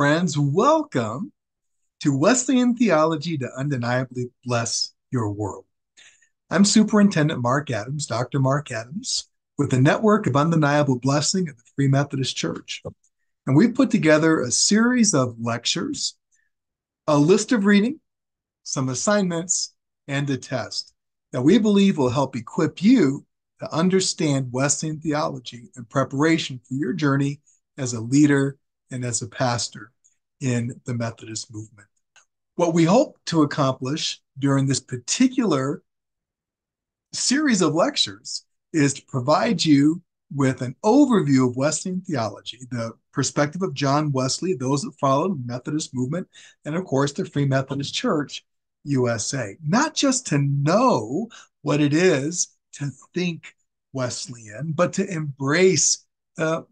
Friends, welcome to Wesleyan Theology to Undeniably Bless Your World. I'm Superintendent Mark Adams, Dr. Mark Adams, with the Network of Undeniable Blessing of the Free Methodist Church. And we've put together a series of lectures, a list of reading, some assignments, and a test that we believe will help equip you to understand Wesleyan theology in preparation for your journey as a leader and as a pastor in the Methodist movement. What we hope to accomplish during this particular series of lectures is to provide you with an overview of Wesleyan theology, the perspective of John Wesley, those that followed the Methodist movement, and of course the Free Methodist Church USA. Not just to know what it is to think Wesleyan, but to embrace the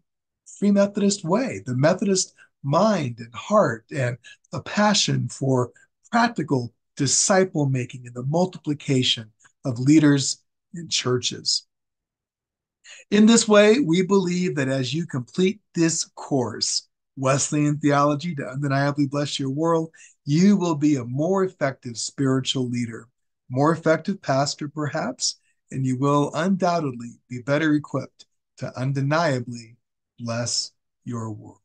Free Methodist way, the Methodist mind and heart, and the passion for practical disciple making and the multiplication of leaders in churches. In this way, we believe that as you complete this course, Wesleyan Theology to Undeniably Bless Your World, you will be a more effective spiritual leader, more effective pastor, perhaps, and you will undoubtedly be better equipped to undeniably bless your world.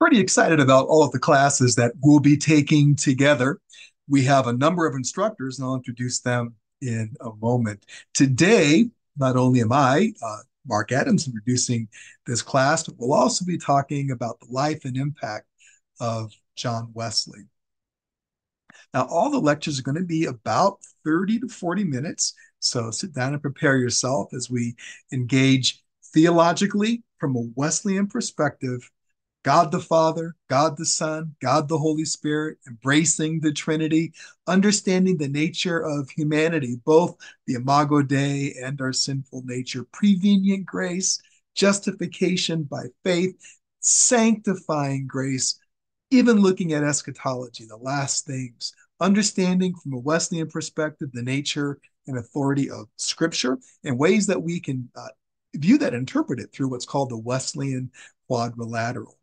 Pretty excited about all of the classes that we'll be taking together. We have a number of instructors, and I'll introduce them in a moment. Today, not only am I, uh, Mark Adams, introducing this class, but we'll also be talking about the life and impact of John Wesley. Now, all the lectures are going to be about 30 to 40 minutes. So sit down and prepare yourself as we engage theologically from a Wesleyan perspective God the Father, God the Son, God the Holy Spirit, embracing the Trinity, understanding the nature of humanity, both the Imago Dei and our sinful nature, prevenient grace, justification by faith, sanctifying grace, even looking at eschatology, the last things, understanding from a Wesleyan perspective the nature and authority of Scripture and ways that we can uh, view that, interpret it through what's called the Wesleyan quadrilateral.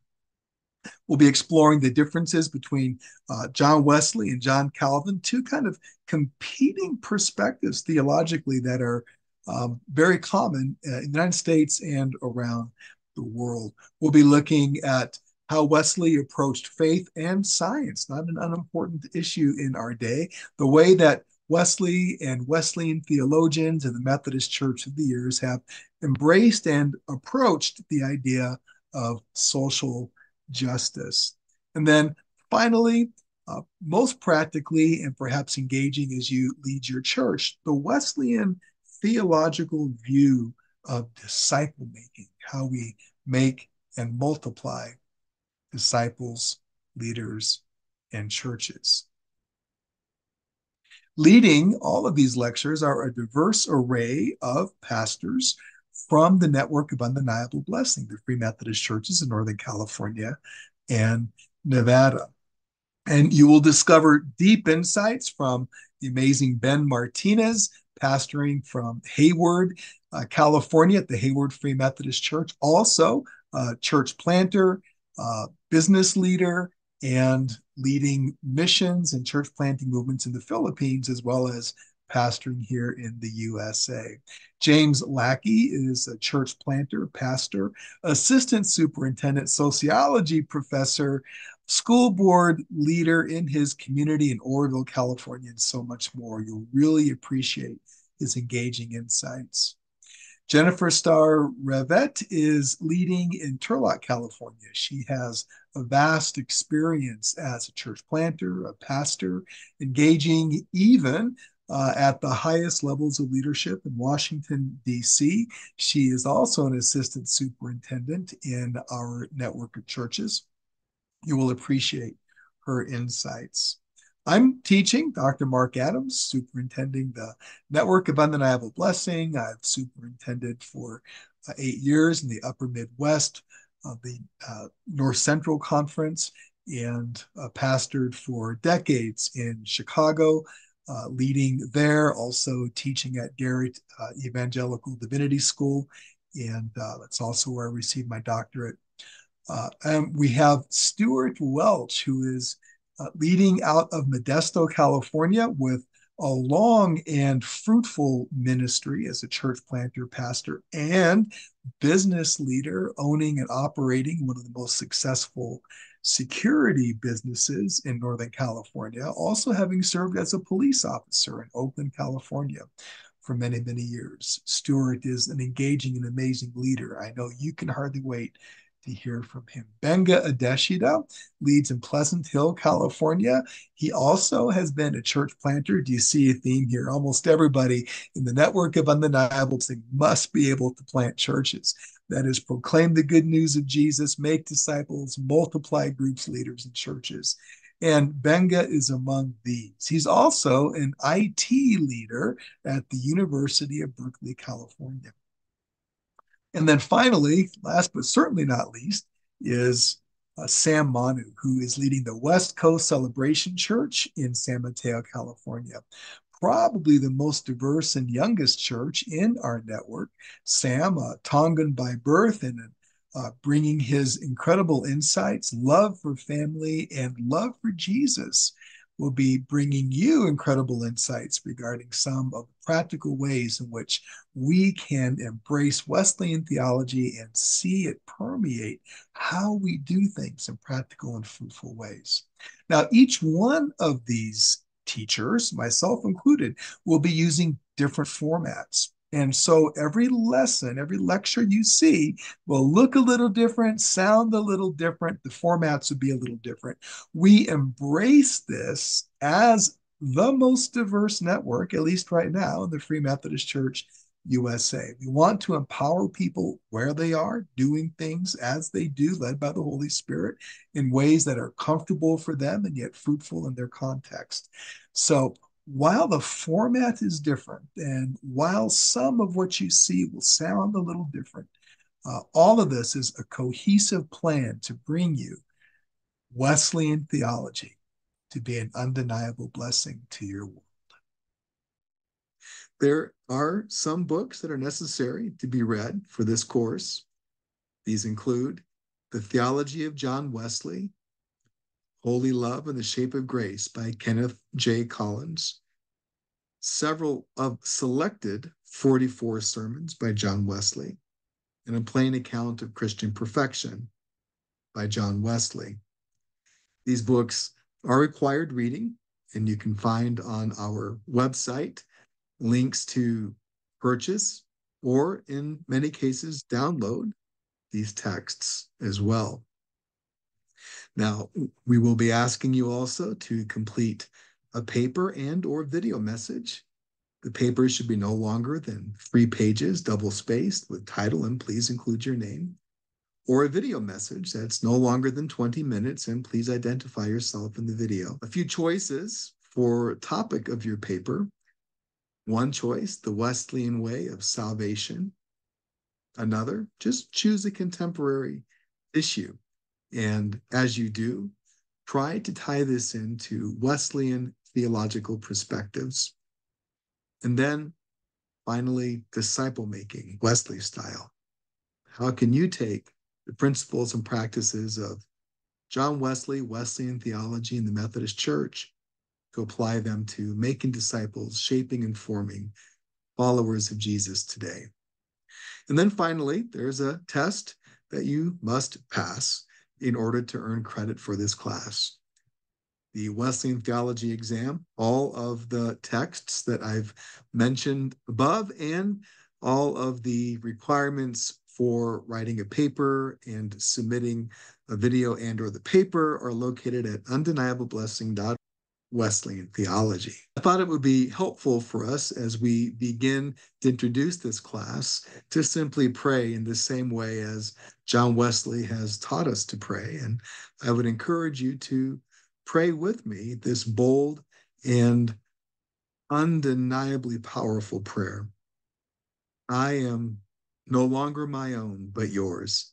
We'll be exploring the differences between uh, John Wesley and John Calvin, two kind of competing perspectives theologically that are um, very common uh, in the United States and around the world. We'll be looking at how Wesley approached faith and science, not an unimportant issue in our day, the way that Wesley and Wesleyan theologians and the Methodist Church of the years have embraced and approached the idea of social justice. And then finally, uh, most practically and perhaps engaging as you lead your church, the Wesleyan theological view of disciple making, how we make and multiply disciples, leaders, and churches. Leading all of these lectures are a diverse array of pastors from the network of undeniable blessing, the Free Methodist churches in Northern California and Nevada. And you will discover deep insights from the amazing Ben Martinez, pastoring from Hayward, uh, California at the Hayward Free Methodist Church, also a church planter, uh, business leader, and leading missions and church planting movements in the Philippines, as well as pastoring here in the USA. James Lackey is a church planter, pastor, assistant superintendent, sociology professor, school board leader in his community in Oroville, California, and so much more. You'll really appreciate his engaging insights. Jennifer Starr Revet is leading in Turlock, California. She has a vast experience as a church planter, a pastor, engaging even uh, at the highest levels of leadership in Washington, D.C. She is also an assistant superintendent in our network of churches. You will appreciate her insights. I'm teaching Dr. Mark Adams, superintending the Network of Undeniable Blessing. I've superintended for uh, eight years in the upper Midwest of the uh, North Central Conference and uh, pastored for decades in Chicago, uh, leading there, also teaching at Garrett uh, Evangelical Divinity School. And uh, that's also where I received my doctorate and we have Stuart Welch, who is uh, leading out of Modesto, California, with a long and fruitful ministry as a church planter, pastor, and business leader, owning and operating one of the most successful security businesses in Northern California, also having served as a police officer in Oakland, California for many, many years. Stuart is an engaging and amazing leader. I know you can hardly wait to hear from him. Benga Adeshida leads in Pleasant Hill, California. He also has been a church planter. Do you see a theme here? Almost everybody in the network of undeniables must be able to plant churches. That is, proclaim the good news of Jesus, make disciples, multiply groups, leaders, and churches. And Benga is among these. He's also an IT leader at the University of Berkeley, California. And then finally, last but certainly not least, is uh, Sam Manu, who is leading the West Coast Celebration Church in San Mateo, California. Probably the most diverse and youngest church in our network. Sam, uh, Tongan by birth and uh, bringing his incredible insights, love for family, and love for Jesus will be bringing you incredible insights regarding some of the practical ways in which we can embrace Wesleyan theology and see it permeate how we do things in practical and fruitful ways. Now, each one of these teachers, myself included, will be using different formats. And so every lesson, every lecture you see will look a little different, sound a little different, the formats would be a little different. We embrace this as the most diverse network, at least right now, in the Free Methodist Church USA. We want to empower people where they are, doing things as they do, led by the Holy Spirit in ways that are comfortable for them and yet fruitful in their context. So while the format is different and while some of what you see will sound a little different, uh, all of this is a cohesive plan to bring you Wesleyan theology to be an undeniable blessing to your world. There are some books that are necessary to be read for this course. These include The Theology of John Wesley Holy Love in the Shape of Grace by Kenneth J. Collins, several of selected 44 sermons by John Wesley, and a plain account of Christian perfection by John Wesley. These books are required reading, and you can find on our website links to purchase or, in many cases, download these texts as well. Now, we will be asking you also to complete a paper and or video message. The paper should be no longer than three pages, double spaced with title and please include your name. Or a video message that's no longer than 20 minutes and please identify yourself in the video. A few choices for topic of your paper. One choice, the Wesleyan way of salvation. Another, just choose a contemporary issue. And as you do, try to tie this into Wesleyan theological perspectives. And then finally, disciple making, Wesley style. How can you take the principles and practices of John Wesley, Wesleyan theology, and the Methodist Church to apply them to making disciples, shaping and forming followers of Jesus today? And then finally, there's a test that you must pass in order to earn credit for this class. The Wesleyan Theology exam, all of the texts that I've mentioned above, and all of the requirements for writing a paper and submitting a video and or the paper are located at undeniableblessing.org Wesleyan theology. I thought it would be helpful for us as we begin to introduce this class to simply pray in the same way as John Wesley has taught us to pray. And I would encourage you to pray with me this bold and undeniably powerful prayer. I am no longer my own, but yours.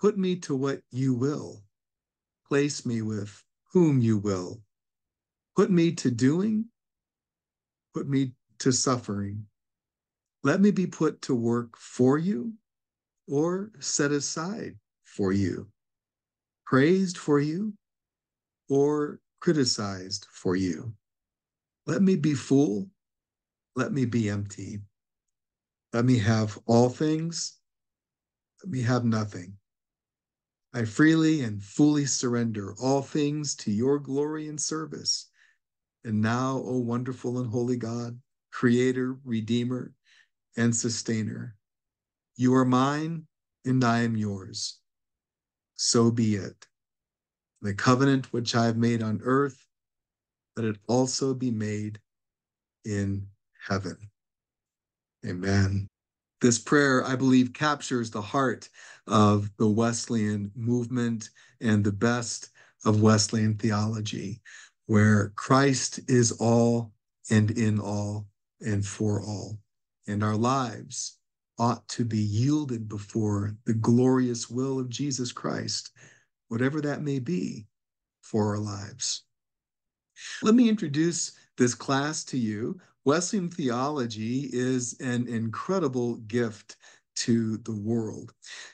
Put me to what you will. Place me with whom you will Put me to doing, put me to suffering. Let me be put to work for you or set aside for you. praised for you or criticized for you. Let me be full. Let me be empty. Let me have all things. Let me have nothing. I freely and fully surrender all things to your glory and service. And now, O wonderful and holy God, creator, redeemer, and sustainer, you are mine and I am yours. So be it. The covenant which I have made on earth, let it also be made in heaven. Amen. This prayer, I believe, captures the heart of the Wesleyan movement and the best of Wesleyan theology, where Christ is all and in all and for all. And our lives ought to be yielded before the glorious will of Jesus Christ, whatever that may be for our lives. Let me introduce this class to you. Wesleyan theology is an incredible gift to the world.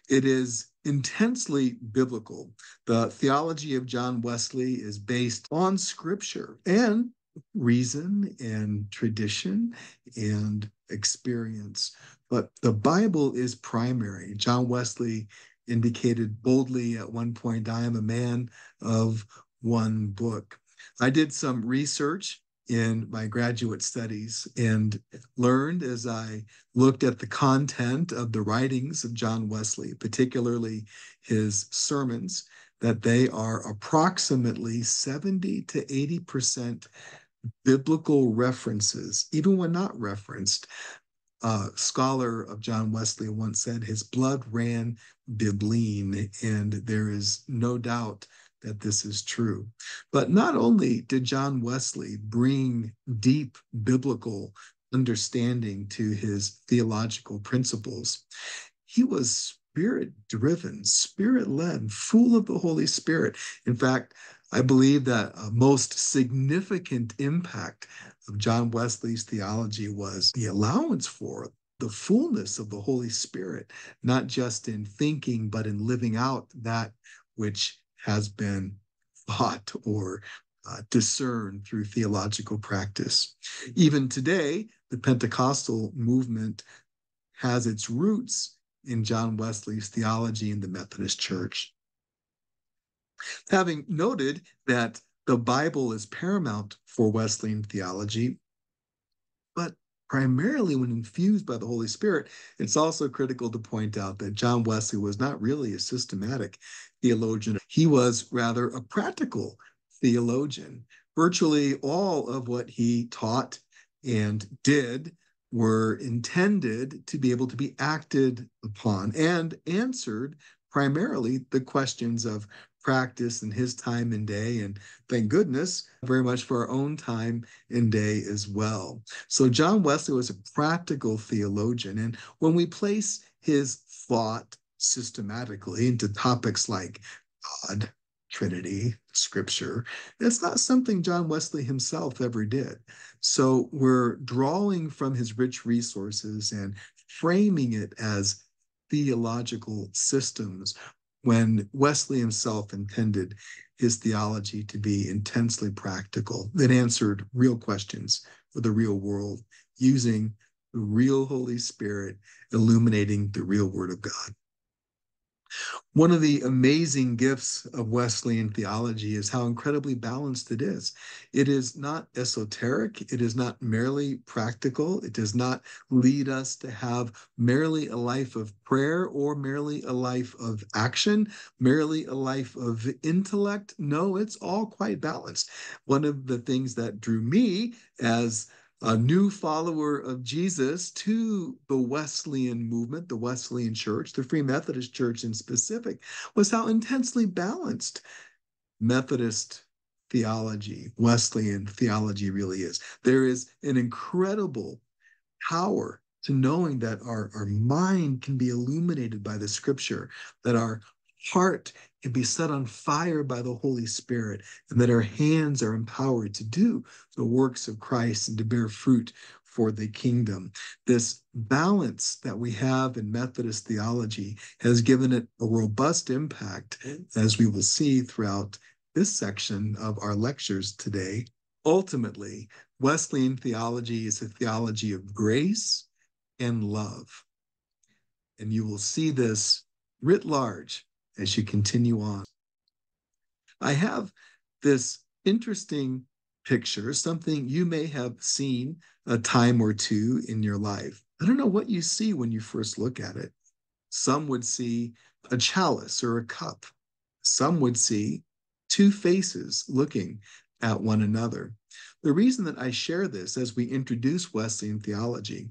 It is intensely biblical. The theology of John Wesley is based on scripture and reason and tradition and experience. But the Bible is primary. John Wesley indicated boldly at one point, I am a man of one book. I did some research in my graduate studies and learned as I looked at the content of the writings of John Wesley, particularly his sermons, that they are approximately 70 to 80% biblical references, even when not referenced. A scholar of John Wesley once said his blood ran bibline, and there is no doubt that this is true. But not only did John Wesley bring deep biblical understanding to his theological principles, he was spirit driven, spirit led, full of the Holy Spirit. In fact, I believe that a most significant impact of John Wesley's theology was the allowance for the fullness of the Holy Spirit, not just in thinking, but in living out that which has been thought or uh, discerned through theological practice. Even today, the Pentecostal movement has its roots in John Wesley's theology in the Methodist Church. Having noted that the Bible is paramount for Wesleyan theology, but primarily when infused by the Holy Spirit, it's also critical to point out that John Wesley was not really a systematic theologian. He was rather a practical theologian. Virtually all of what he taught and did were intended to be able to be acted upon and answered primarily the questions of practice in his time and day. And thank goodness very much for our own time and day as well. So John Wesley was a practical theologian. And when we place his thought systematically into topics like God, Trinity, Scripture. That's not something John Wesley himself ever did. So we're drawing from his rich resources and framing it as theological systems when Wesley himself intended his theology to be intensely practical that answered real questions for the real world using the real Holy Spirit illuminating the real Word of God. One of the amazing gifts of Wesleyan theology is how incredibly balanced it is. It is not esoteric, it is not merely practical, it does not lead us to have merely a life of prayer or merely a life of action, merely a life of intellect. No, it's all quite balanced. One of the things that drew me as a new follower of Jesus to the Wesleyan movement, the Wesleyan church, the Free Methodist church in specific, was how intensely balanced Methodist theology, Wesleyan theology really is. There is an incredible power to knowing that our, our mind can be illuminated by the scripture, that our heart can be set on fire by the Holy Spirit, and that our hands are empowered to do the works of Christ and to bear fruit for the kingdom. This balance that we have in Methodist theology has given it a robust impact, as we will see throughout this section of our lectures today. Ultimately, Wesleyan theology is a theology of grace and love. And you will see this writ large as you continue on. I have this interesting picture, something you may have seen a time or two in your life. I don't know what you see when you first look at it. Some would see a chalice or a cup. Some would see two faces looking at one another. The reason that I share this as we introduce Wesleyan theology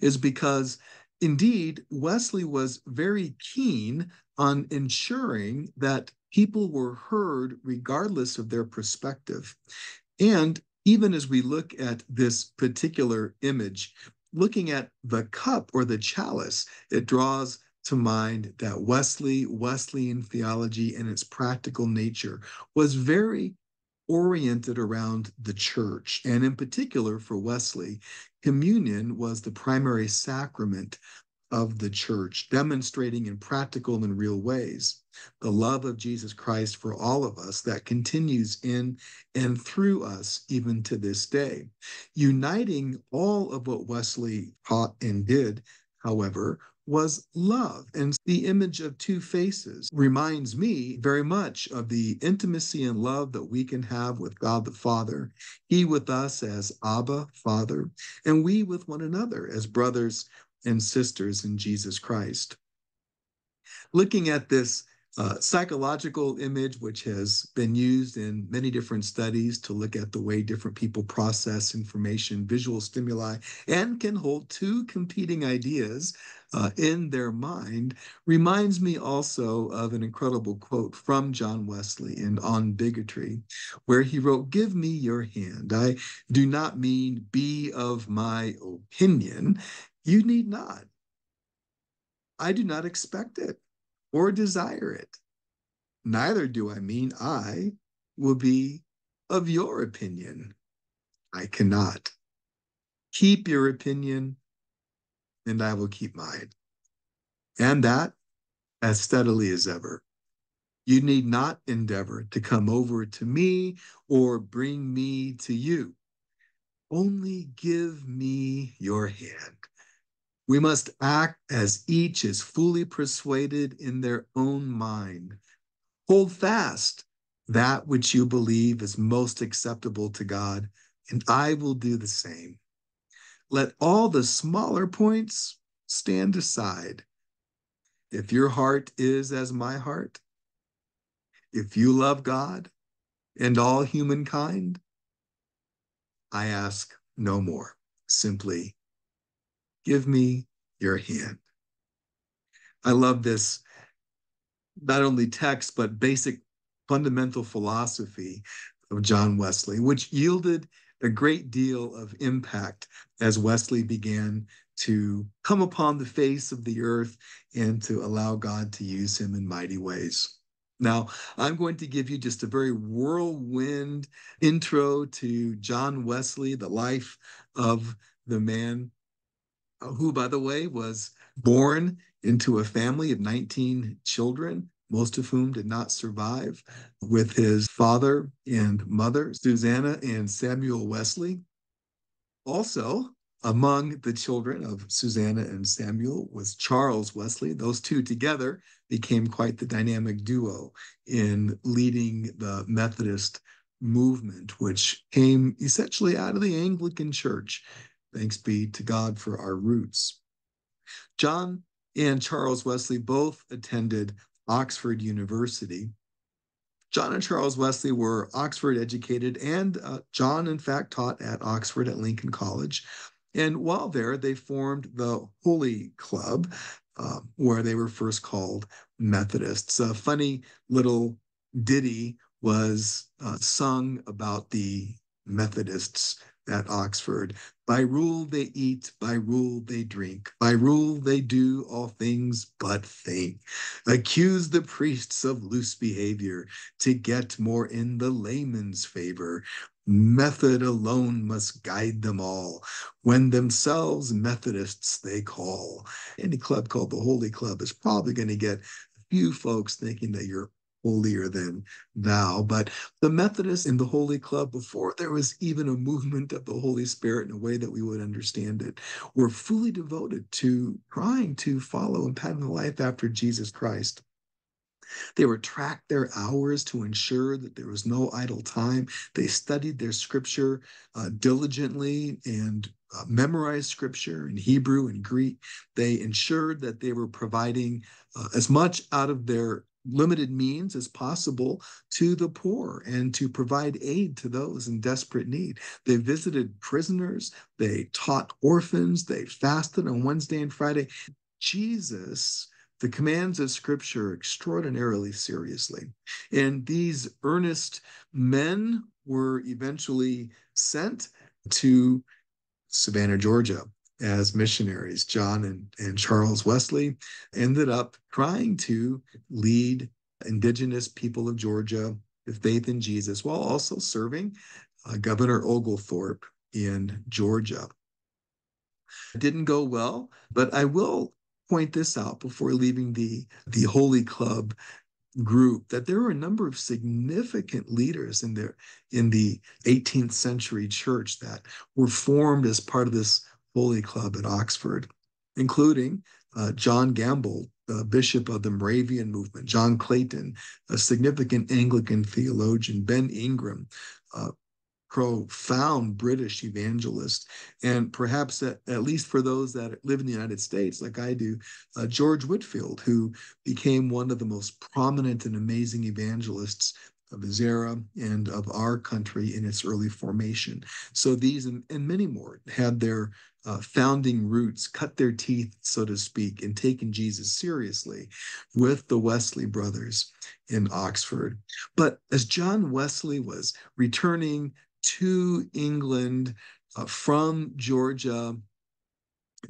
is because indeed Wesley was very keen on ensuring that people were heard regardless of their perspective. And even as we look at this particular image, looking at the cup or the chalice, it draws to mind that Wesley, Wesleyan theology, and its practical nature was very oriented around the church. And in particular, for Wesley, communion was the primary sacrament of the church, demonstrating in practical and real ways the love of Jesus Christ for all of us that continues in and through us even to this day. Uniting all of what Wesley taught and did, however, was love. And the image of two faces reminds me very much of the intimacy and love that we can have with God the Father, He with us as Abba, Father, and we with one another as brothers and sisters in Jesus Christ. Looking at this uh, psychological image, which has been used in many different studies to look at the way different people process information, visual stimuli, and can hold two competing ideas uh, in their mind, reminds me also of an incredible quote from John Wesley in On Bigotry, where he wrote, Give me your hand. I do not mean be of my opinion. You need not. I do not expect it or desire it. Neither do I mean I will be of your opinion. I cannot. Keep your opinion, and I will keep mine. And that as steadily as ever. You need not endeavor to come over to me or bring me to you. Only give me your hand. We must act as each is fully persuaded in their own mind. Hold fast that which you believe is most acceptable to God, and I will do the same. Let all the smaller points stand aside. If your heart is as my heart, if you love God and all humankind, I ask no more. Simply Give me your hand. I love this, not only text, but basic fundamental philosophy of John Wesley, which yielded a great deal of impact as Wesley began to come upon the face of the earth and to allow God to use him in mighty ways. Now, I'm going to give you just a very whirlwind intro to John Wesley, the life of the man who, by the way, was born into a family of 19 children, most of whom did not survive, with his father and mother, Susanna and Samuel Wesley. Also, among the children of Susanna and Samuel was Charles Wesley. Those two together became quite the dynamic duo in leading the Methodist movement, which came essentially out of the Anglican Church Thanks be to God for our roots. John and Charles Wesley both attended Oxford University. John and Charles Wesley were Oxford educated, and uh, John, in fact, taught at Oxford at Lincoln College. And while there, they formed the Holy Club, uh, where they were first called Methodists. A funny little ditty was uh, sung about the Methodists at Oxford. By rule they eat, by rule they drink, by rule they do all things but think. Accuse the priests of loose behavior to get more in the layman's favor. Method alone must guide them all, when themselves Methodists they call. Any club called the Holy Club is probably going to get a few folks thinking that you're holier than thou. But the Methodists in the Holy Club, before there was even a movement of the Holy Spirit in a way that we would understand it, were fully devoted to trying to follow and pattern the life after Jesus Christ. They would track their hours to ensure that there was no idle time. They studied their scripture uh, diligently and uh, memorized scripture in Hebrew and Greek. They ensured that they were providing uh, as much out of their limited means as possible to the poor and to provide aid to those in desperate need. They visited prisoners, they taught orphans, they fasted on Wednesday and Friday. Jesus the commands of scripture extraordinarily seriously. And these earnest men were eventually sent to Savannah, Georgia, as missionaries. John and, and Charles Wesley ended up trying to lead indigenous people of Georgia to faith in Jesus while also serving uh, Governor Oglethorpe in Georgia. It didn't go well, but I will point this out before leaving the, the Holy Club group that there were a number of significant leaders in there in the 18th century church that were formed as part of this Holy Club at Oxford, including uh, John Gambold, the bishop of the Moravian movement, John Clayton, a significant Anglican theologian, Ben Ingham, uh, profound British evangelist, and perhaps at, at, least for those that live in the United States, like I do, uh, George Whitefield, who became one of the most prominent and amazing evangelists of his era and of our country in its early formation. So these and, and many more had their uh, founding roots, cut their teeth, so to speak, in taking Jesus seriously with the Wesley brothers in Oxford. But as John Wesley was returning to England uh, from Georgia,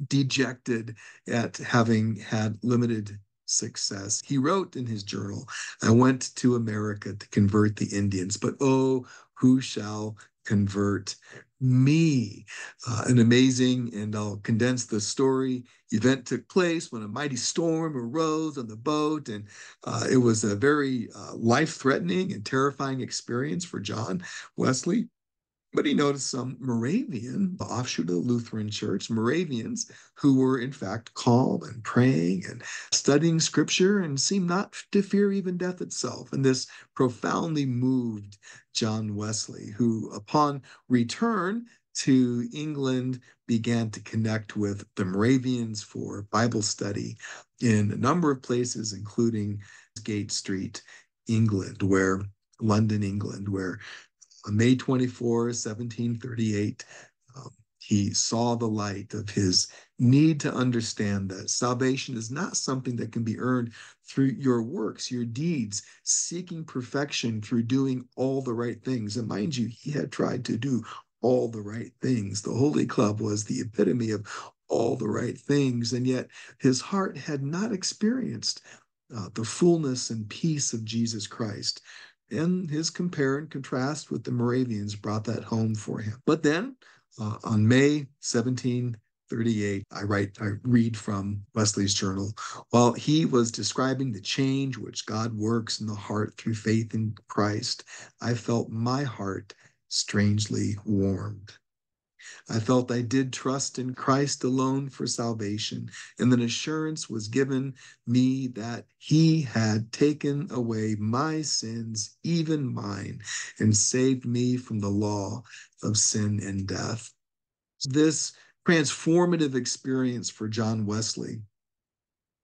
dejected at having had limited success. He wrote in his journal, I went to America to convert the Indians, but oh, who shall convert me? Uh, an amazing, and I'll condense the story, event took place when a mighty storm arose on the boat, and uh, it was a very uh, life threatening and terrifying experience for John Wesley. But he noticed some Moravian, the offshoot of the Lutheran Church, Moravians who were in fact calm and praying and studying scripture and seemed not to fear even death itself. And this profoundly moved John Wesley, who upon return to England began to connect with the Moravians for Bible study in a number of places, including Gate Street, England, where London, England, where on May 24, 1738, um, he saw the light of his need to understand that salvation is not something that can be earned through your works, your deeds, seeking perfection through doing all the right things. And mind you, he had tried to do all the right things. The Holy Club was the epitome of all the right things, and yet his heart had not experienced uh, the fullness and peace of Jesus Christ and his compare and contrast with the Moravians brought that home for him. But then uh, on May 1738, I write, I read from Wesley's journal. While he was describing the change which God works in the heart through faith in Christ, I felt my heart strangely warmed. I felt I did trust in Christ alone for salvation, and an assurance was given me that He had taken away my sins, even mine, and saved me from the law of sin and death. This transformative experience for John Wesley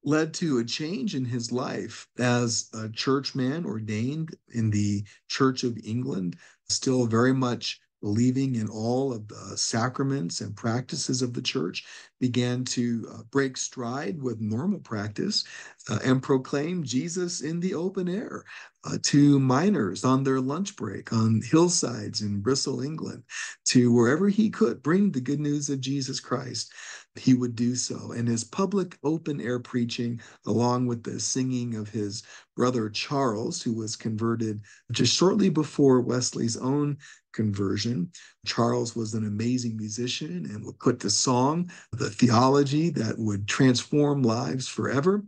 led to a change in his life as a churchman ordained in the Church of England, still very much believing in all of the sacraments and practices of the church, began to uh, break stride with normal practice uh, and proclaim Jesus in the open air uh, to miners on their lunch break on hillsides in Bristol, England, to wherever he could bring the good news of Jesus Christ. he would do so. And his public open air preaching, along with the singing of his brother Charles, who was converted just shortly before Wesley's own conversion. Charles was an amazing musician and would put to song the theology that would transform lives forever.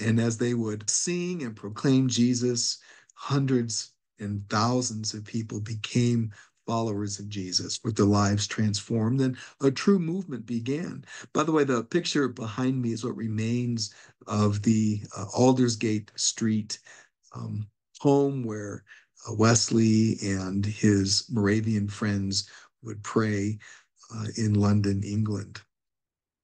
And as they would sing and proclaim Jesus, hundreds and thousands of people became followers of Jesus with their lives transformed and a true movement began. By the way, the picture behind me is what remains of the uh, Aldersgate Street um, home where Wesley and his Moravian friends would pray uh, in London, England.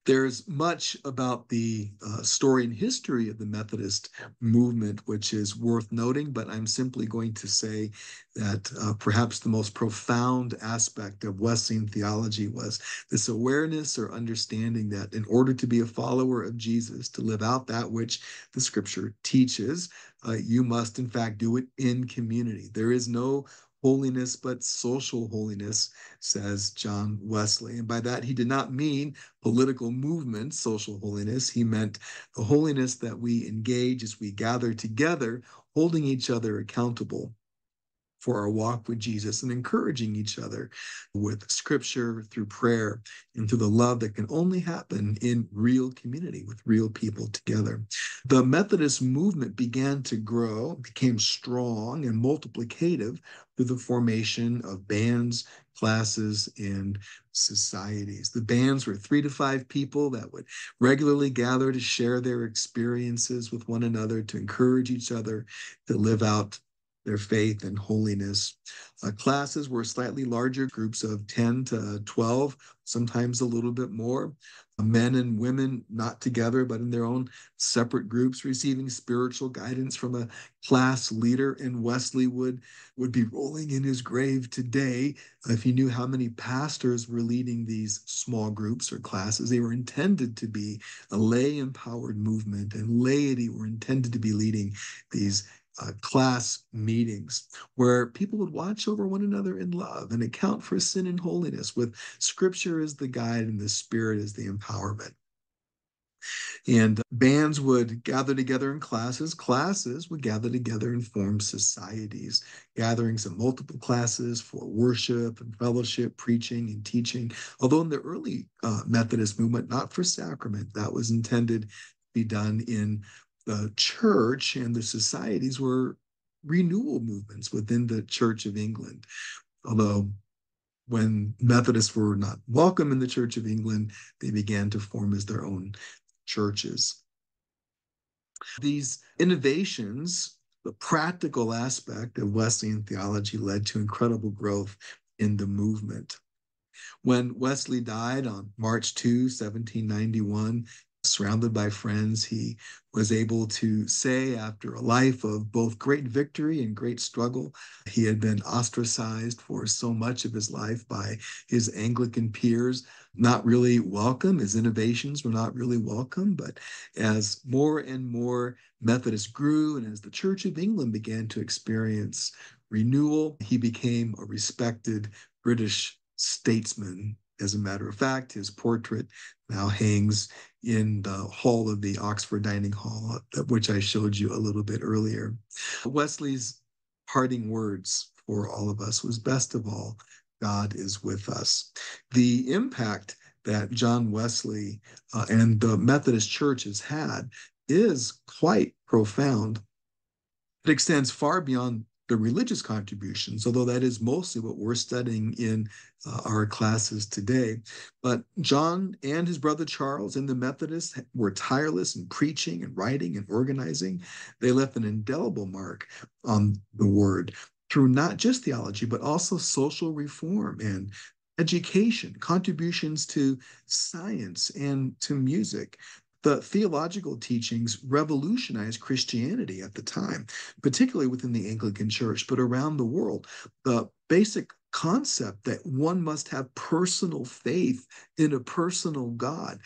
There's much about the uh, story and history of the Methodist movement, which is worth noting, but I'm simply going to say that uh, perhaps the most profound aspect of Wesleyan theology was this awareness or understanding that in order to be a follower of Jesus, to live out that which the scripture teaches, uh, you must in fact do it in community. There is no holiness, but social holiness, says John Wesley. And by that, he did not mean political movement, social holiness. He meant the holiness that we engage as we gather together, holding each other accountable for our walk with Jesus and encouraging each other with scripture, through prayer, and through the love that can only happen in real community with real people together. The Methodist movement began to grow, became strong and multiplicative through the formation of bands, classes, and societies. The bands were three to five people that would regularly gather to share their experiences with one another, to encourage each other to live out their faith and holiness. Uh, classes were slightly larger groups of 10 to 12, sometimes a little bit more. Uh, men and women not together, but in their own separate groups, receiving spiritual guidance from a class leader. And Wesley would, would be rolling in his grave today if he knew how many pastors were leading these small groups or classes. They were intended to be a lay empowered movement, and laity were intended to be leading these uh, class meetings where people would watch over one another in love and account for sin and holiness with scripture as the guide and the spirit as the empowerment. And bands would gather together in classes. Classes would gather together and form societies, gatherings of multiple classes for worship and fellowship, preaching and teaching. Although in the early uh, Methodist movement, not for sacrament, that was intended to be done in the church and the societies were renewal movements within the Church of England. Although when Methodists were not welcome in the Church of England, they began to form as their own churches. These innovations, the practical aspect of Wesleyan theology led to incredible growth in the movement. When Wesley died on March 2, 1791, surrounded by friends, he was able to say after a life of both great victory and great struggle, he had been ostracized for so much of his life by his Anglican peers, not really welcome. His innovations were not really welcome. But as more and more Methodists grew, and as the Church of England began to experience renewal, he became a respected British statesman as a matter of fact, his portrait now hangs in the hall of the Oxford Dining Hall, which I showed you a little bit earlier. Wesley's parting words for all of us was best of all, God is with us. The impact that John Wesley uh, and the Methodist Church has had is quite profound. It extends far beyond the religious contributions, although that is mostly what we're studying in uh, our classes today. But John and his brother Charles and the Methodists were tireless in preaching and writing and organizing. They left an indelible mark on the word through not just theology, but also social reform and education, contributions to science and to music the theological teachings revolutionized Christianity at the time, particularly within the Anglican Church, but around the world. The basic concept that one must have personal faith in a personal God,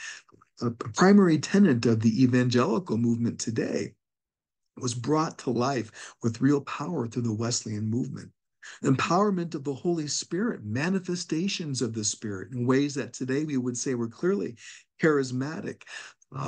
a primary tenet of the evangelical movement today, was brought to life with real power through the Wesleyan movement. empowerment of the Holy Spirit, manifestations of the Spirit in ways that today we would say were clearly charismatic,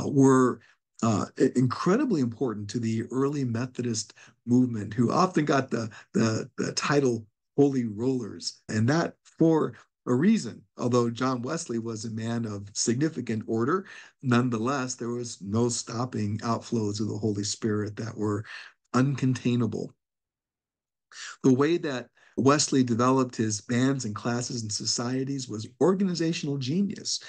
were uh, incredibly important to the early Methodist movement, who often got the, the, the title Holy Rollers. And that for a reason. Although John Wesley was a man of significant order, nonetheless, there was no stopping outflows of the Holy Spirit that were uncontainable. The way that Wesley developed his bands and classes and societies was organizational genius,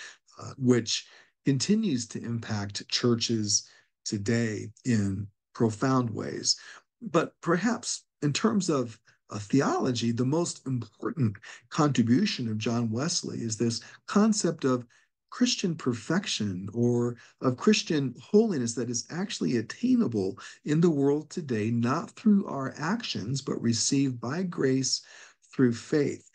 uh, which continues to impact churches today in profound ways. But perhaps in terms of theology, the most important contribution of John Wesley is this concept of Christian perfection or of Christian holiness that is actually attainable in the world today, not through our actions, but received by grace through faith.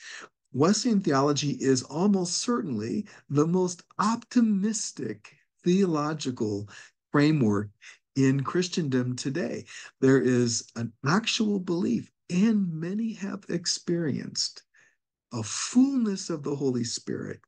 Wesleyan theology is almost certainly the most optimistic theological framework in Christendom today. There is an actual belief, and many have experienced a fullness of the Holy Spirit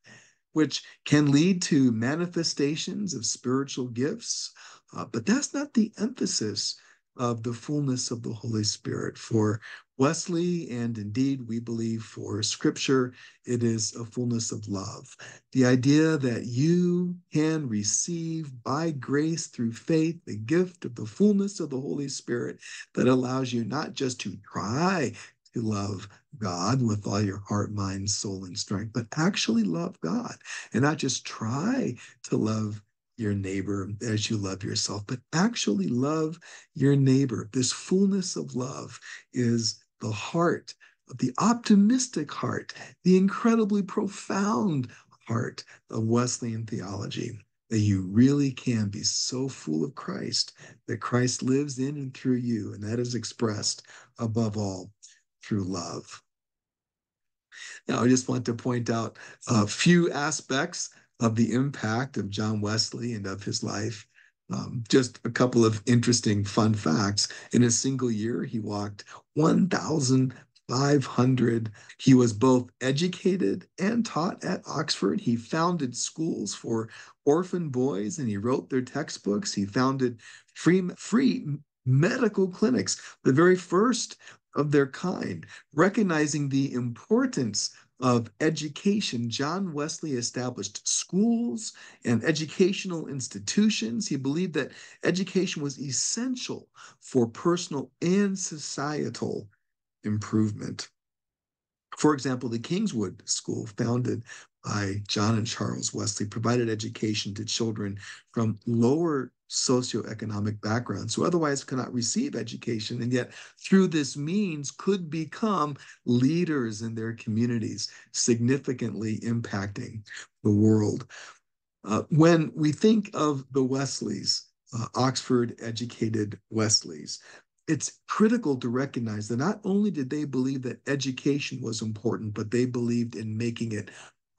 which can lead to manifestations of spiritual gifts. Uh, but that's not the emphasis of the fullness of the Holy Spirit. For Wesley, and indeed we believe for Scripture, it is a fullness of love. The idea that you can receive by grace through faith the gift of the fullness of the Holy Spirit that allows you not just to try to love God with all your heart, mind, soul, and strength, but actually love God and not just try to love your neighbor as you love yourself, but actually love your neighbor. This fullness of love is the heart, of the optimistic heart, the incredibly profound heart of Wesleyan theology. That you really can be so full of Christ that Christ lives in and through you, and that is expressed above all through love. Now, I just want to point out a few aspects of the impact of John Wesley and of his life. Um, just a couple of interesting fun facts. In a single year, he walked 1,500. He was both educated and taught at Oxford. He founded schools for orphan boys and he wrote their textbooks. He founded free, free medical clinics, the very first of their kind, recognizing the importance of education, John Wesley established schools and educational institutions. He believed that education was essential for personal and societal improvement. For example, the Kingswood School, founded by John and Charles Wesley, provided education to children from lower socioeconomic backgrounds who otherwise cannot receive education and yet through this means could become leaders in their communities, significantly impacting the world. Uh, when we think of the Wesleys, uh, Oxford educated Wesleys, it's critical to recognize that not only did they believe that education was important, but they believed in making it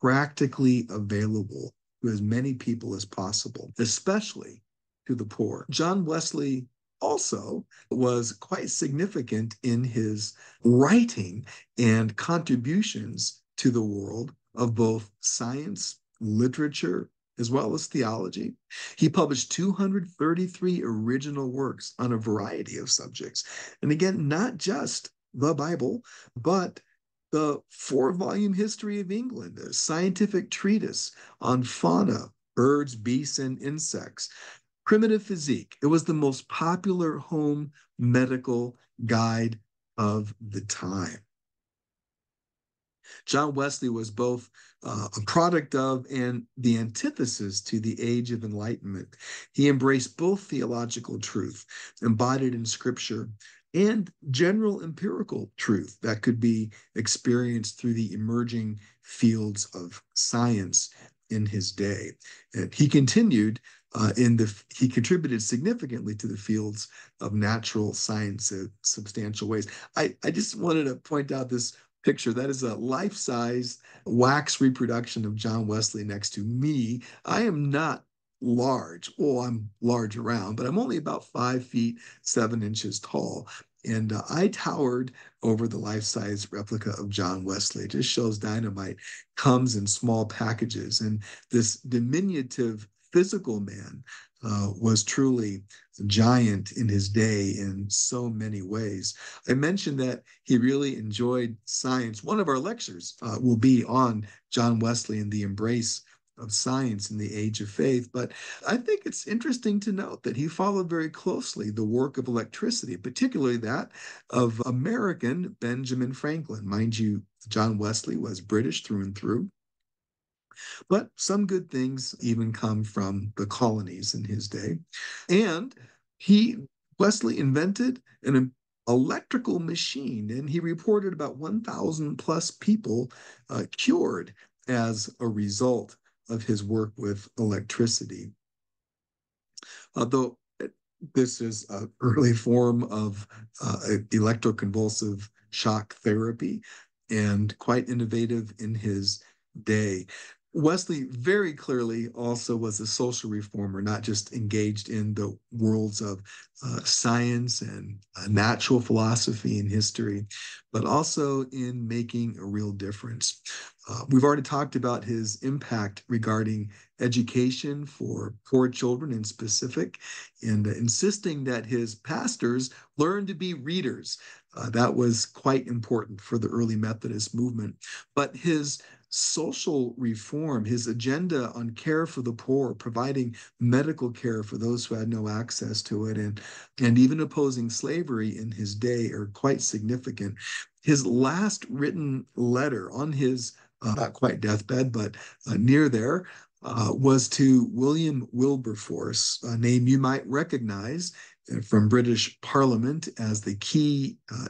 practically available to as many people as possible, especially to the poor. John Wesley also was quite significant in his writing and contributions to the world of both science, literature, as well as theology. He published 233 original works on a variety of subjects. And again, not just the Bible, but the four volume history of England, a scientific treatise on fauna, birds, beasts, and insects, Primitive Physic. It was the most popular home medical guide of the time. John Wesley was both uh, a product of and the antithesis to the age of enlightenment. He embraced both theological truth embodied in scripture and general empirical truth that could be experienced through the emerging fields of science in his day. And he continued uh, in the he contributed significantly to the fields of natural science in substantial ways. I, I just wanted to point out this picture. That is a life-size wax reproduction of John Wesley next to me. I am not large. Well, I'm large around, but I'm only about five feet seven inches tall. And uh, I towered over the life size replica of John Wesley. It just shows dynamite comes in small packages. And this diminutive physical man uh, was truly a giant in his day in so many ways. I mentioned that he really enjoyed science. One of our lectures uh, will be on John Wesley and the embrace of science in the age of faith. But I think it's interesting to note that he followed very closely the work of electricity, particularly that of American Benjamin Franklin. Mind you, John Wesley was British through and through. But some good things even come from the colonies in his day. And he, Wesley invented an electrical machine, and he reported about 1,000 plus people uh, cured as a result of his work with electricity. Although this is an early form of uh, electroconvulsive shock therapy and quite innovative in his day. Wesley very clearly also was a social reformer, not just engaged in the worlds of uh, science and uh, natural philosophy and history, but also in making a real difference. Uh, we've already talked about his impact regarding education for poor children in specific, and insisting that his pastors learn to be readers. Uh, that was quite important for the early Methodist movement. But his social reform, his agenda on care for the poor, providing medical care for those who had no access to it, and, and even opposing slavery in his day are quite significant. His last written letter on his, uh, not quite deathbed, but uh, near there, uh, was to William Wilberforce, a name you might recognize uh, from British Parliament as the key uh,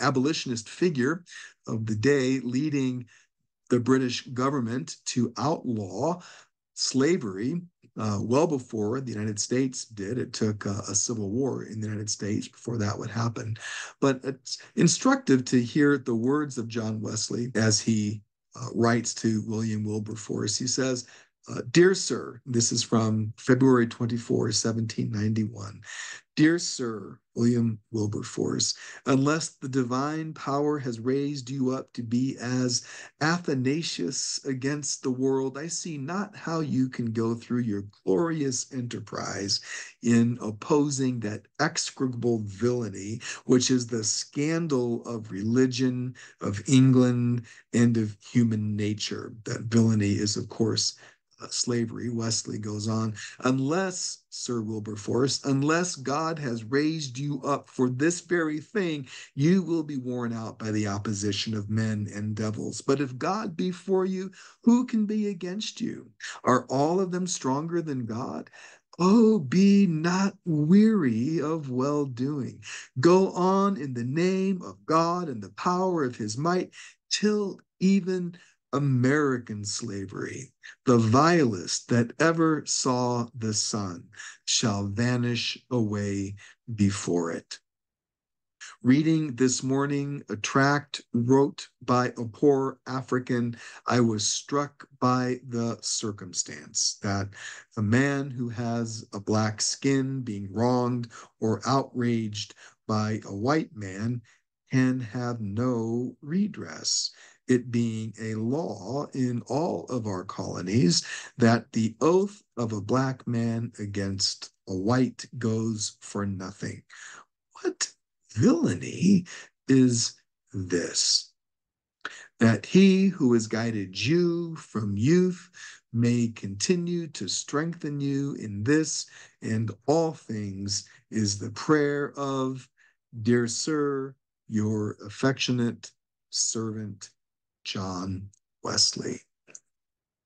abolitionist figure of the day, leading the British government to outlaw slavery uh, well before the United States did. It took uh, a civil war in the United States before that would happen. But it's instructive to hear the words of John Wesley as he uh, writes to William Wilberforce. He says, uh, Dear Sir, this is from February 24, 1791. Dear Sir, William Wilberforce, unless the divine power has raised you up to be as Athanasius against the world, I see not how you can go through your glorious enterprise in opposing that execrable villainy, which is the scandal of religion, of England, and of human nature. That villainy is, of course, Uh, slavery, Wesley goes on, unless, Sir Wilberforce, unless God has raised you up for this very thing, you will be worn out by the opposition of men and devils. But if God be for you, who can be against you? Are all of them stronger than God? Oh, be not weary of well doing. Go on in the name of God and the power of his might till even American slavery, the vilest that ever saw the sun, shall vanish away before it. Reading this morning a tract wrote by a poor African, I was struck by the circumstance that a man who has a black skin being wronged or outraged by a white man can have no redress it being a law in all of our colonies that the oath of a black man against a white goes for nothing. What villainy is this? That he who has guided you from youth may continue to strengthen you in this and all things is the prayer of, dear sir, your affectionate servant, John Wesley.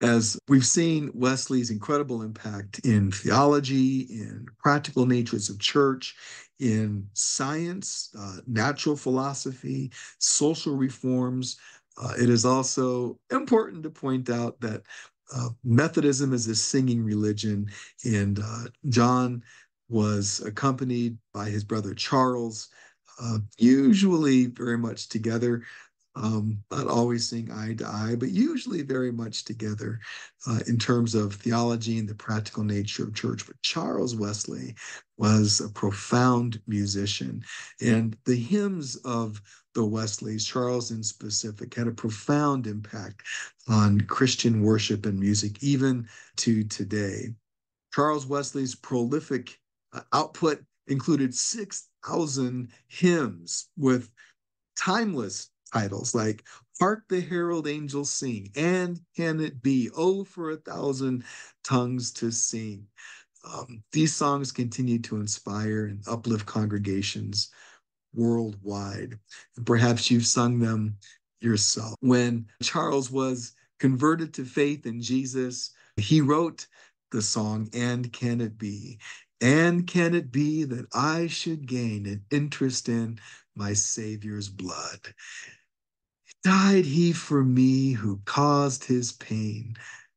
As we've seen Wesley's incredible impact in theology, in practical natures of church, in science, uh, natural philosophy, social reforms, uh, it is also important to point out that uh, Methodism is a singing religion, and uh, John was accompanied by his brother Charles, uh, usually very much together um, not always seeing eye to eye, but usually very much together uh, in terms of theology and the practical nature of church. But Charles Wesley was a profound musician, and the hymns of the Wesleys, Charles in specific, had a profound impact on Christian worship and music, even to today. Charles Wesley's prolific uh, output included 6,000 hymns with timeless titles like Hark the Herald Angels Sing, and Can It Be? Oh, for a thousand tongues to sing. Um, these songs continue to inspire and uplift congregations worldwide. And perhaps you've sung them yourself. When Charles was converted to faith in Jesus, he wrote the song, And Can It Be? And can it be that I should gain an interest in my Savior's blood? Died he for me who caused his pain,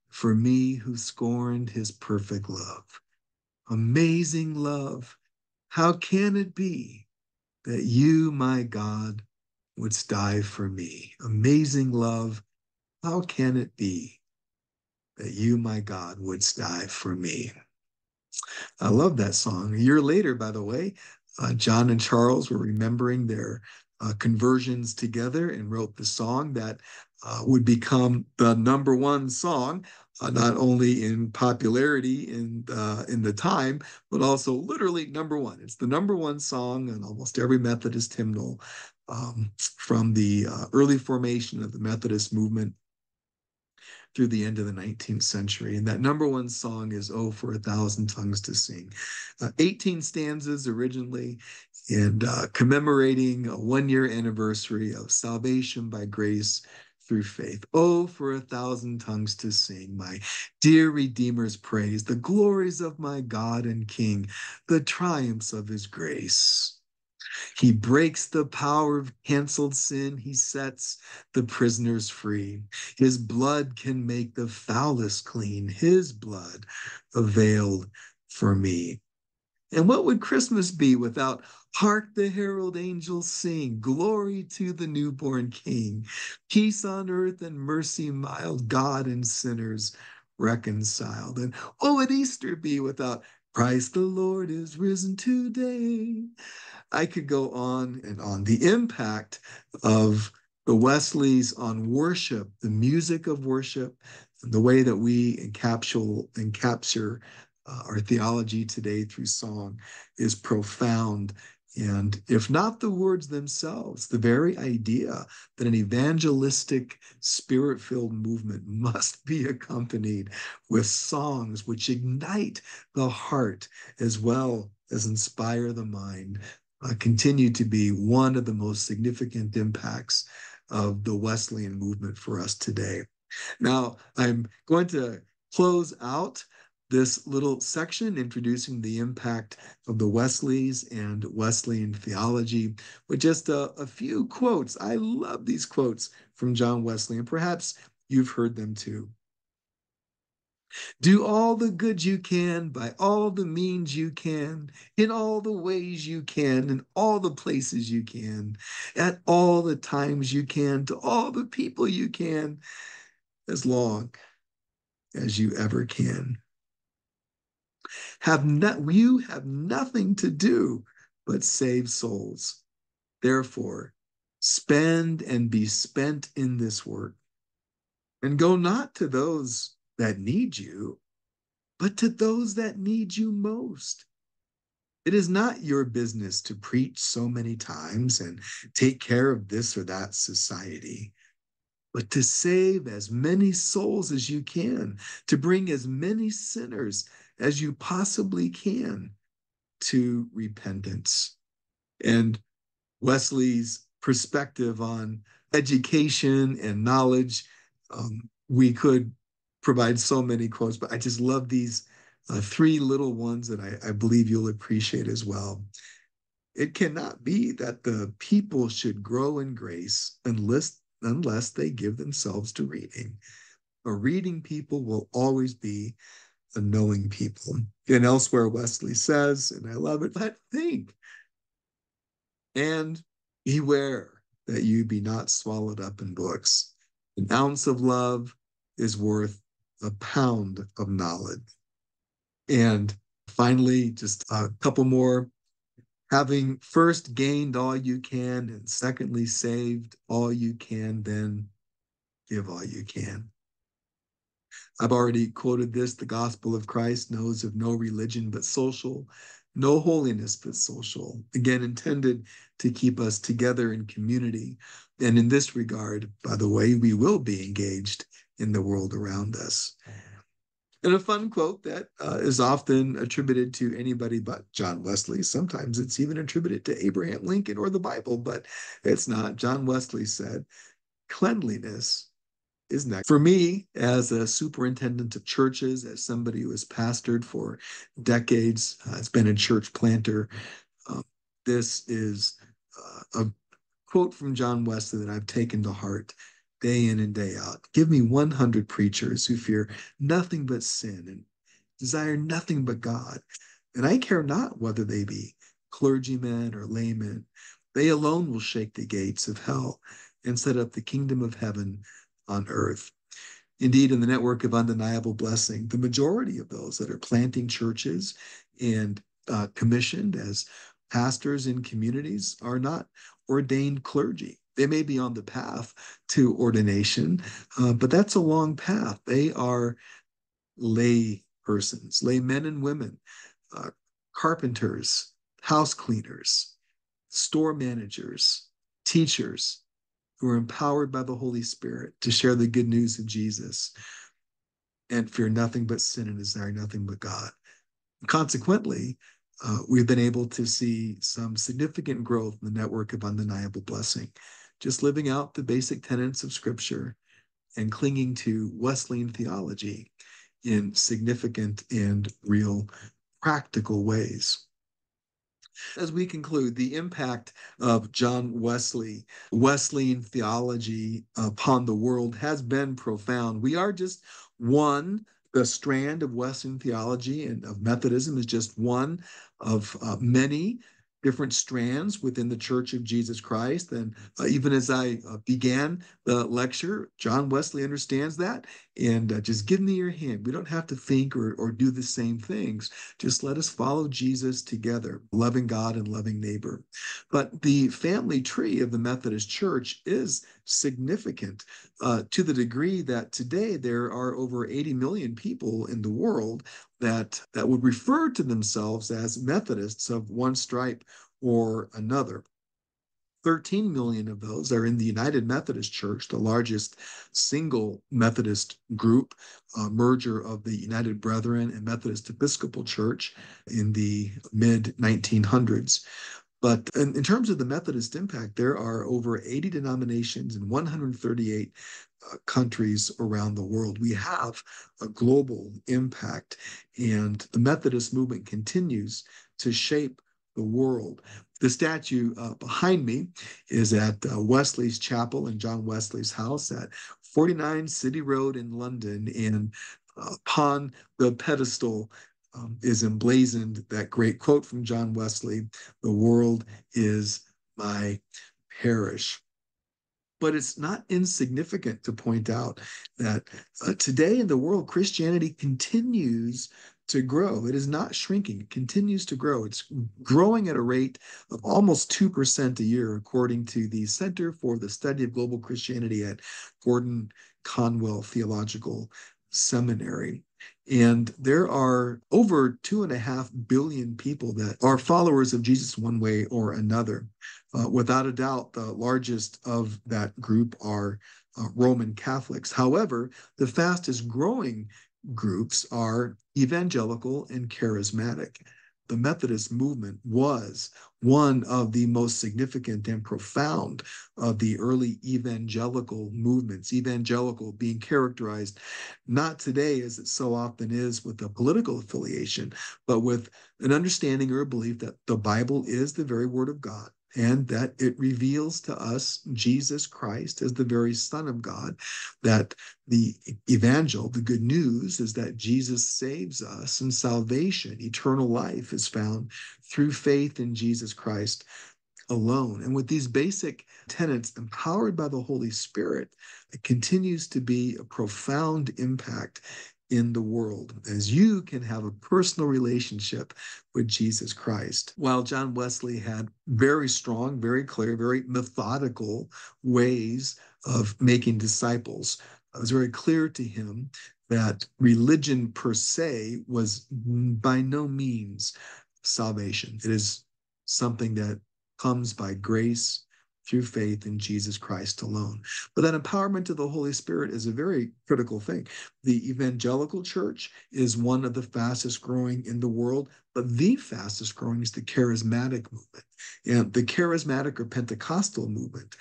for me who scorned his perfect love. Amazing love, how can it be that you, my God, wouldst die for me? Amazing love, how can it be that you, my God, wouldst die for me? I love that song. A year later, by the way, uh, John and Charles were remembering their uh, conversions together and wrote the song that uh, would become the number one song, uh, not only in popularity in uh, in the time, but also literally number one. It's the number one song on almost every Methodist hymnal um, from the uh, early formation of the Methodist movement through the end of the 19th century. And that number one song is Oh, for a Thousand Tongues to Sing. Uh, 18 stanzas originally, and uh, commemorating a one year anniversary of salvation by grace through faith. Oh, for a thousand tongues to sing my dear Redeemer's praise, the glories of my God and King, the triumphs of his grace. He breaks the power of canceled sin. He sets the prisoners free. His blood can make the foulest clean. His blood availed for me. And what would Christmas be without Hark the herald angels sing, glory to the newborn King, peace on earth and mercy mild, God and sinners reconciled. And what would Easter be without Christ the Lord is risen today? I could go on and on. The impact of the Wesleys on worship, the music of worship, the way that we encapsulate and capture uh, our theology today through song is profound. And if not the words themselves, the very idea that an evangelistic, spirit filled movement must be accompanied with songs which ignite the heart as well as inspire the mind uh, continue to be one of the most significant impacts of the Wesleyan movement for us today. Now, I'm going to close out this little section introducing the impact of the Wesleys and Wesleyan theology with just a, a, few quotes. I love these quotes from John Wesley, and perhaps you've heard them too. Do all the good you can by all the means you can, in all the ways you can, in all the places you can, at all the times you can, to all the people you can, as long as you ever can. Have not, you have nothing to do but save souls. Therefore, spend and be spent in this work. And go not to those that need you, but to those that need you most. It is not your business to preach so many times and take care of this or that society, but to save as many souls as you can, to bring as many sinners as you possibly can to repentance. And Wesley's perspective on education and knowledge, um, we could provide so many quotes, but I just love these uh, three little ones that I, I believe you'll appreciate as well. It cannot be that the people should grow in grace unless, unless they give themselves to reading. A reading people will always be a knowing people. And elsewhere, Wesley says, and I love it, but think and beware that you be not swallowed up in books. An ounce of love is worth a pound of knowledge. And finally, just a couple more. Having first gained all you can, and secondly, saved all you can, then give all you can. I've already quoted this the gospel of Christ knows of no religion but social, no holiness but social. Again, intended to keep us together in community. And in this regard, by the way, we will be engaged in the world around us. And a fun quote that uh, is often attributed to anybody but John Wesley. Sometimes it's even attributed to Abraham Lincoln or the Bible, but it's not. John Wesley said, Cleanliness is next. For me, as a superintendent of churches, as somebody who has pastored for decades, uh, has been a church planter, uh, this is uh, a quote from John Wesley that I've taken to heart day in and day out. Give me 100 preachers who fear nothing but sin and desire nothing but God. And I care not whether they be clergymen or laymen. They alone will shake the gates of hell and set up the kingdom of heaven on earth. Indeed, in the network of undeniable blessing, the majority of those that are planting churches and uh, commissioned as pastors in communities are not ordained clergy. They may be on the path to ordination, uh, but that's a long path. They are lay persons, lay men and women, uh, carpenters, house cleaners, store managers, teachers, who are empowered by the Holy Spirit to share the good news of Jesus and fear nothing but sin and desire nothing but God. Consequently, uh, we've been able to see some significant growth in the network of undeniable blessing, just living out the basic tenets of Scripture and clinging to Wesleyan theology in significant and real practical ways. As we conclude, the impact of John Wesley, Wesleyan theology upon the world has been profound. We are just one, the strand of Wesleyan theology and of Methodism is just one of uh, many different strands within the Church of Jesus Christ. And uh, even as I uh, began the lecture, John Wesley understands that. And uh, just give me your hand. We don't have to think or, or do the same things. Just let us follow Jesus together, loving God and loving neighbor. But the family tree of the Methodist Church is significant uh, to the degree that today there are over 80 million people in the world that, that would refer to themselves as Methodists of one stripe or another. 13 million of those are in the United Methodist Church, the largest single Methodist group, uh, merger of the United Brethren and Methodist Episcopal Church in the mid 1900s. But in, in, terms of the Methodist impact, there are over 80 denominations in 138 uh, countries around the world. We have a global impact, and the Methodist movement continues to shape the world. The statue uh, behind me is at uh, Wesley's Chapel in John Wesley's house at 49 City Road in London. And upon the pedestal um, is emblazoned that great quote from John Wesley The world is my parish. But it's not insignificant to point out that uh, today in the world, Christianity continues to grow. It is not shrinking, it continues to grow. It's growing at a rate of almost 2% a year, according to the Center for the Study of Global Christianity at Gordon Conwell Theological Seminary. And there are over two and a half billion people that are followers of Jesus one way or another. Uh, without a doubt, the largest of that group are uh, Roman Catholics. However, the fastest growing groups are evangelical and charismatic the Methodist movement was one of the most significant and profound of the early evangelical movements, evangelical being characterized not today as it so often is with a political affiliation, but with an understanding or a belief that the Bible is the very word of God and that it reveals to us Jesus Christ as the very Son of God. That the evangel, the good news, is that Jesus saves us, and salvation, eternal life, is found through faith in Jesus Christ alone. And with these basic tenets empowered by the Holy Spirit, it continues to be a profound impact in the world as you can have a personal relationship with Jesus Christ. While John Wesley had very strong, very clear, very methodical ways of making disciples, it was very clear to him that religion per se was by no means salvation. It is something that comes by grace through faith in Jesus Christ alone. But that empowerment of the Holy Spirit is a very critical thing. The evangelical church is one of the fastest growing in the world, but the fastest growing is the charismatic movement. And the charismatic or Pentecostal movement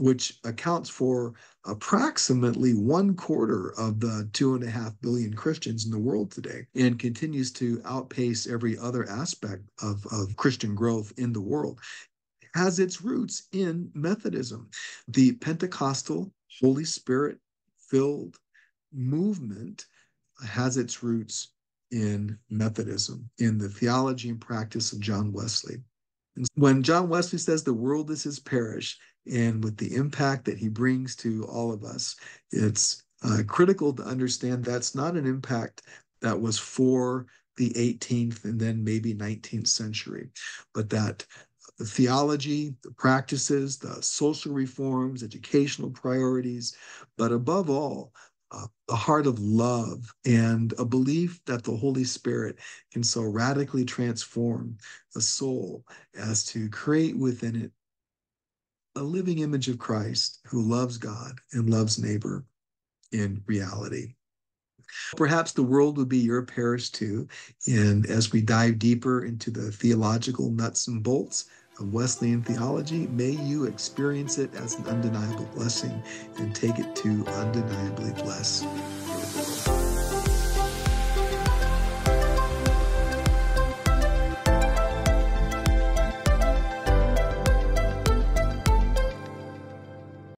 which accounts for approximately one quarter of the two and a half billion Christians in the world today and continues to outpace every other aspect of, of Christian growth in the world, has its roots in Methodism. The Pentecostal, Holy Spirit filled movement has its roots in Methodism, in the theology and practice of John Wesley. And when John Wesley says the world is his parish, and with the impact that he brings to all of us, it's uh, critical to understand that's not an impact that was for the 18th and then maybe 19th century, but that the theology, the practices, the social reforms, educational priorities, but above all, uh, a heart of love and a belief that the Holy Spirit can so radically transform a soul as to create within it a living image of Christ who loves God and loves neighbor in reality. Perhaps the world would be your parish too. And as we dive deeper into the theological nuts and bolts of Wesleyan theology. May you experience it as an undeniable blessing and take it to undeniably bless your world.